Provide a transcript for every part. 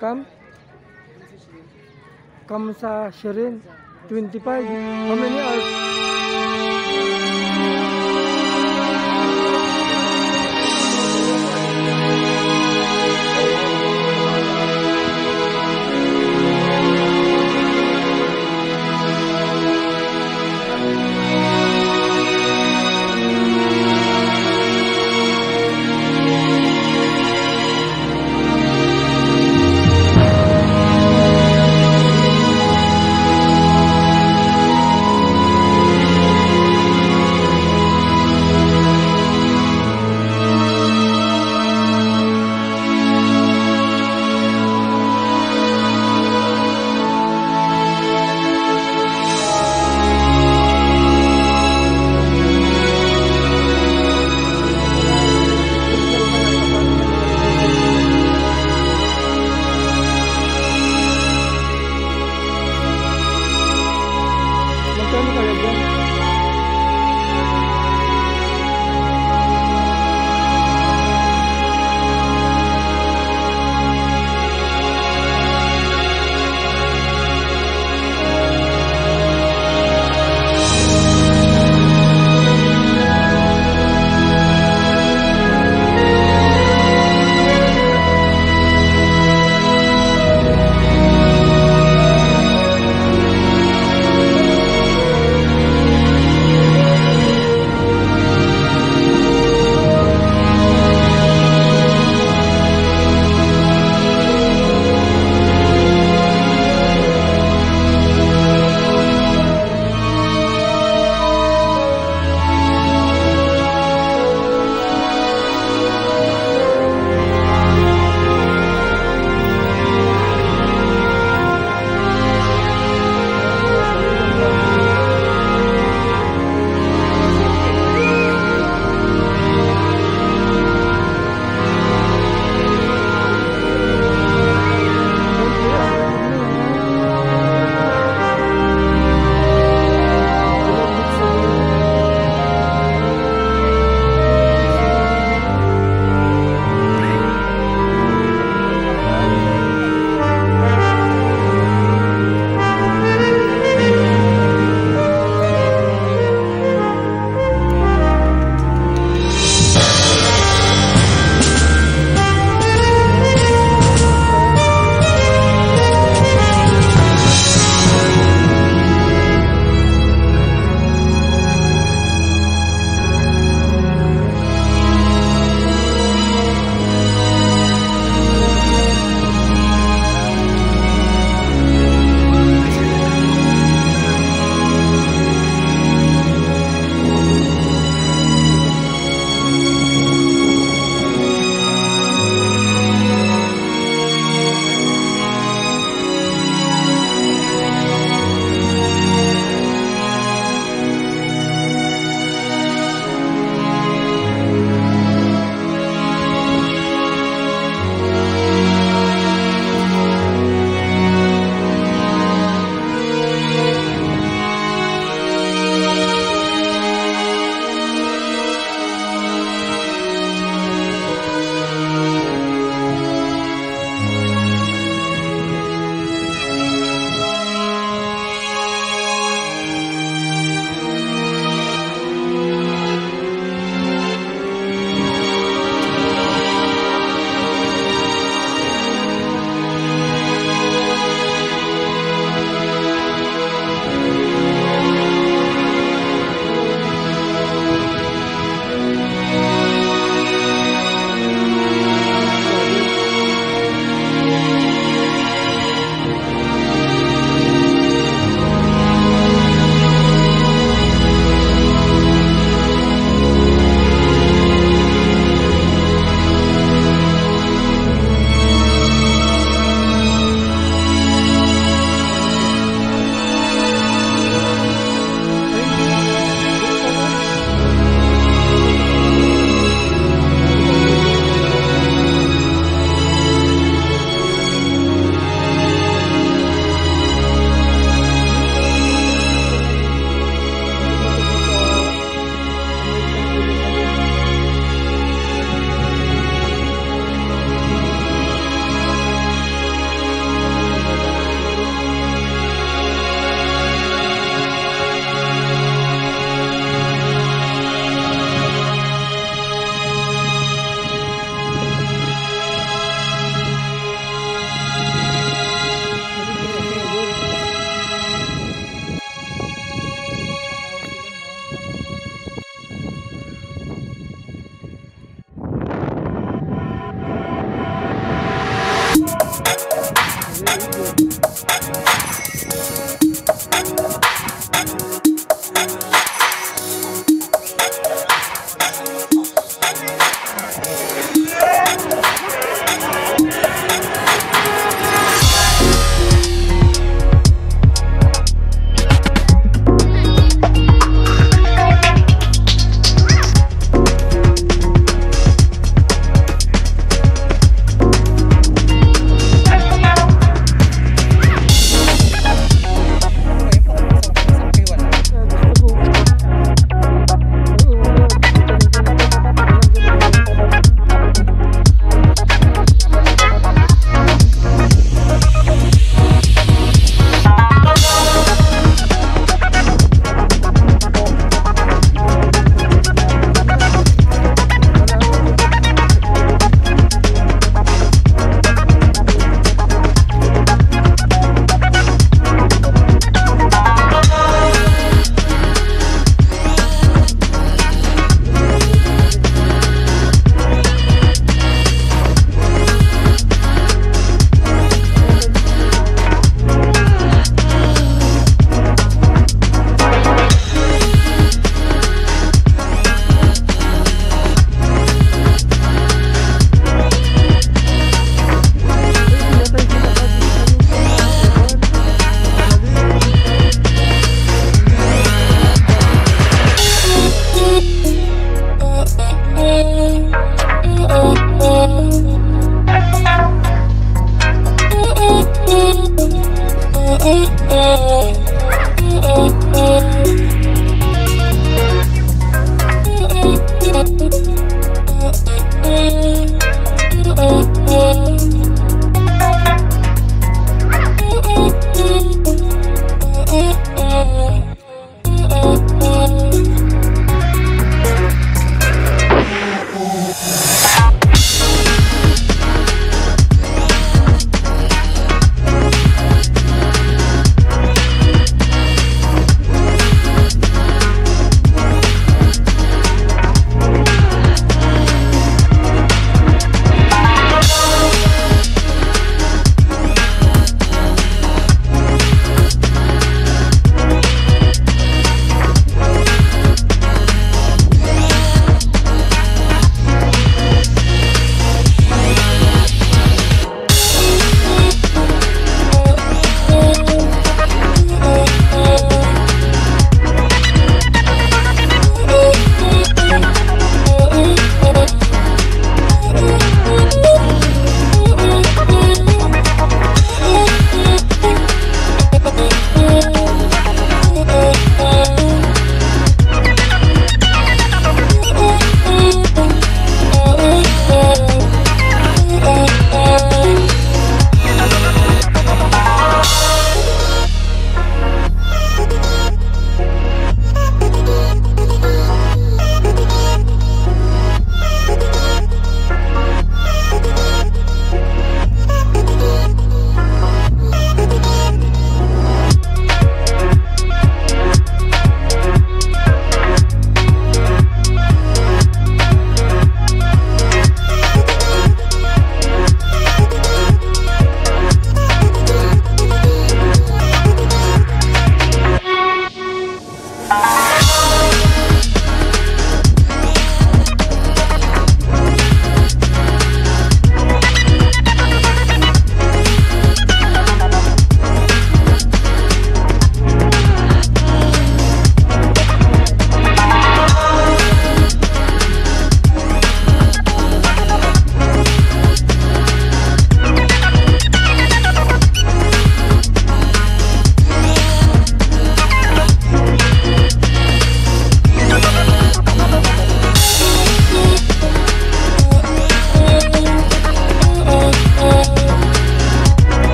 Kam? Kam sa Shirin. 25. How many hours?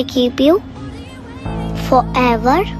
I keep you forever?